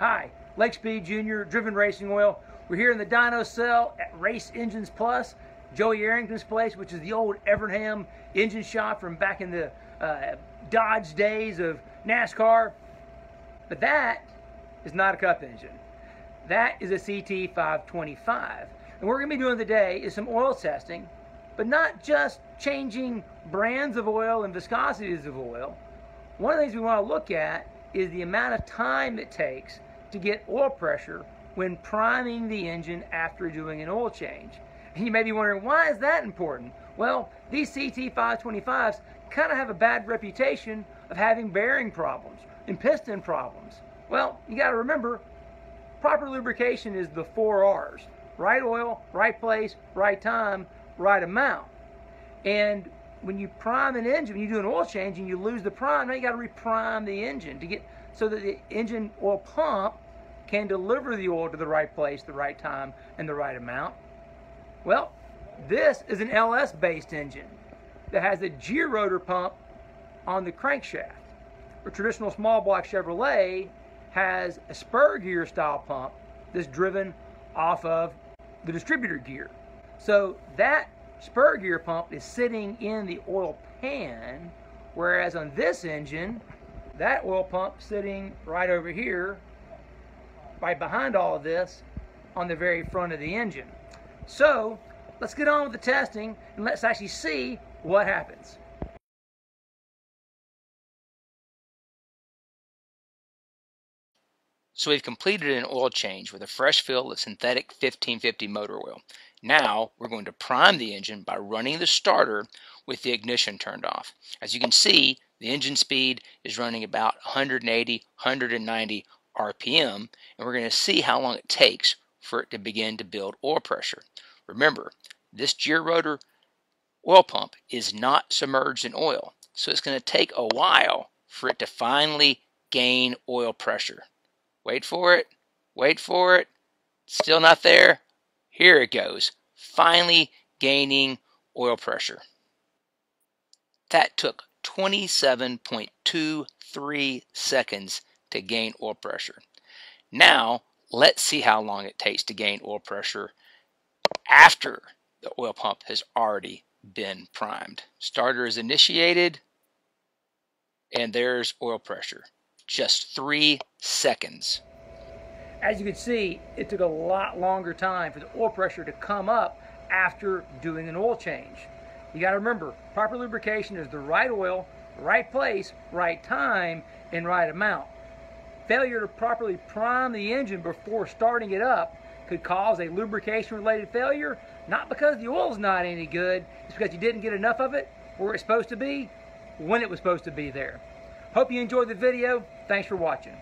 Hi, Lake Speed Jr., Driven Racing Oil. We're here in the dyno cell at Race Engines Plus, Joey Arrington's place, which is the old Evernham engine shop from back in the uh, Dodge days of NASCAR. But that is not a cup engine. That is a CT525. And what we're going to be doing today is some oil testing, but not just changing brands of oil and viscosities of oil. One of the things we want to look at is the amount of time it takes to get oil pressure when priming the engine after doing an oil change. And you may be wondering, why is that important? Well, these CT525s kind of have a bad reputation of having bearing problems and piston problems. Well, you got to remember, proper lubrication is the four R's. Right oil, right place, right time, right amount. And when you prime an engine, when you do an oil change and you lose the prime, now you got to reprime the engine to get so that the engine oil pump can deliver the oil to the right place, the right time, and the right amount? Well, this is an LS based engine that has a gear rotor pump on the crankshaft. A traditional small block Chevrolet has a spur gear style pump that's driven off of the distributor gear. So that spur gear pump is sitting in the oil pan, whereas on this engine, that oil pump sitting right over here, right behind all of this, on the very front of the engine. So let's get on with the testing and let's actually see what happens. So we've completed an oil change with a fresh fill of synthetic 1550 motor oil. Now we're going to prime the engine by running the starter with the ignition turned off. As you can see, the engine speed is running about 180, 190 RPM, and we're going to see how long it takes for it to begin to build oil pressure. Remember, this gear rotor oil pump is not submerged in oil, so it's going to take a while for it to finally gain oil pressure. Wait for it, wait for it, still not there. Here it goes, finally gaining oil pressure. That took 27.23 seconds to gain oil pressure. Now, let's see how long it takes to gain oil pressure after the oil pump has already been primed. Starter is initiated, and there's oil pressure. Just three seconds. As you can see, it took a lot longer time for the oil pressure to come up after doing an oil change. You got to remember, proper lubrication is the right oil, right place, right time, and right amount. Failure to properly prime the engine before starting it up could cause a lubrication related failure, not because the oil's not any good, it's because you didn't get enough of it where it's supposed to be, when it was supposed to be there. Hope you enjoyed the video. Thanks for watching.